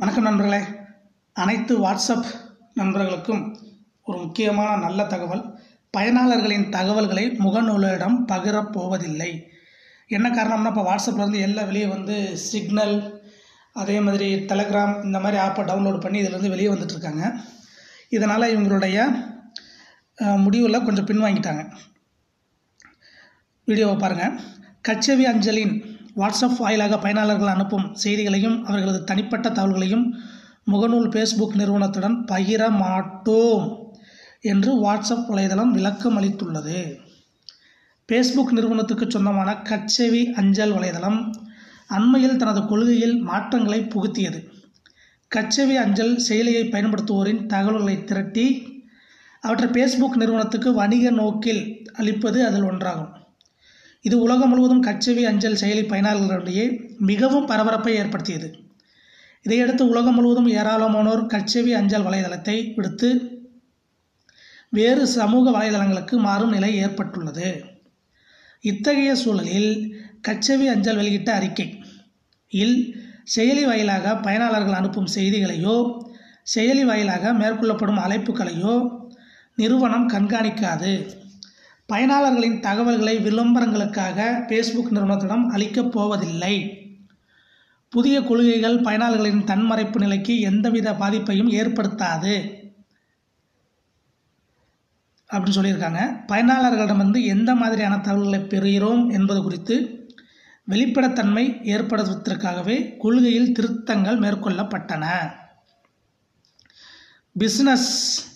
வணக்கம் நண்பர்களே. அனைத்து வாட்ஸ்அப் நண்பர்களுக்கும் ஒரு முக்கியமான நல்ல தகவல். பயனாளர்களின் தகவல்களை முகநூலிடம் பகிரப் போவதில்லை. என்ன காரணம்னா இப்போ வாட்ஸ்அப்பில் இருந்து எல்லா வெளியே வந்து சிக்னல் அதே மாதிரி டெலகிராம் இந்த மாதிரி ஆப்பை டவுன்லோட் பண்ணி இதிலேருந்து வெளியே வந்துட்டுருக்காங்க இதனால் இவங்களுடைய முடிவில் கொஞ்சம் பின்வாங்கிட்டாங்க. வீடியோவை பாருங்கள் கச்சவி அஞ்சலின் வாட்ஸ்அப் வாயிலாக பயனாளர்கள் அனுப்பும் செய்திகளையும் அவர்களது தனிப்பட்ட தகவல்களையும் முகநூல் ஃபேஸ்புக் நிறுவனத்துடன் பகிர மாட்டோம் என்று வாட்ஸ்அப் வலைதளம் விளக்கம் அளித்துள்ளது. ஃபேஸ்புக் நிறுவனத்துக்கு சொந்தமான கச்சேவி அஞ்சல் வலைதளம் அண்மையில் தனது கொள்கையில் மாற்றங்களை புகுத்தியது. கச்சேவி அஞ்சல் செயலியை பயன்படுத்துவோரின் தகவல்களை திரட்டி அவற்றை ஃபேஸ்புக் நிறுவனத்துக்கு வணிக நோக்கில் அளிப்பது அதில் ஒன்றாகும். இது உலகம் முழுவதும் கட்செவி அஞ்சல் செயலி பயனாளர்களிடையே மிகவும் பரபரப்பை ஏற்படுத்தியது. இதையடுத்து உலகம் முழுவதும் ஏராளமானோர் கட்செவி அஞ்சல் வலைதளத்தை விடுத்து வேறு சமூக வலைதளங்களுக்கு மாறும் நிலை ஏற்பட்டுள்ளது. இத்தகைய சூழலில் கச்சேவி அஞ்சல் வெளியிட்ட அறிக்கை இல் செயலி வாயிலாக பயனாளர்கள் அனுப்பும் செய்திகளையோ செயலி வாயிலாக மேற்கொள்ளப்படும் அழைப்புகளையோ நிறுவனம் கண்காணிக்காது. பயனாளர்களின் தகவல்களை விளம்பரங்களுக்காக ஃபேஸ்புக் நிறுவனத்திடம் அளிக்கப் போவதில்லை. புதிய கொள்கைகள் பயனாளர்களின் தன்மறைப்பு நிலைக்கு எந்தவித பாதிப்பையும் ஏற்படுத்தாது. அப்படின்னு சொல்லியிருக்காங்க. பயனாளர்களிடமிருந்து எந்த மாதிரியான தகவல்களை பெறுகிறோம் என்பது குறித்து வெளிப்படைத்தன்மை ஏற்படுத்துவதற்காகவே கொள்கையில் திருத்தங்கள் மேற்கொள்ளப்பட்டன. பிஸ்னஸ்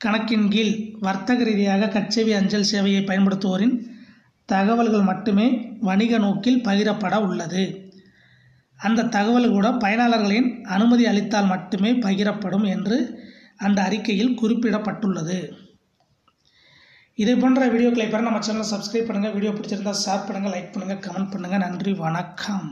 கணக்கின் கீழ் வர்த்தக ரீதியாக கச்சேவி அஞ்சல் சேவையை பயன்படுத்துவோரின் தகவல்கள் மட்டுமே வணிக நோக்கில் பகிரப்பட உள்ளது. அந்த தகவல் கூட பயனாளர்களின் அனுமதி அளித்தால் மட்டுமே பகிரப்படும் என்று அந்த அறிக்கையில் குறிப்பிடப்பட்டுள்ளது. இதே போன்ற வீடியோக்களை பெற நம்ம சேனலை சப்ஸ்கிரைப் பண்ணுங்கள் வீடியோ பிடிச்சிருந்தால் ஷேர் பண்ணுங்கள் லைக் பண்ணுங்கள் கமெண்ட் பண்ணுங்கள் நன்றி வணக்கம்.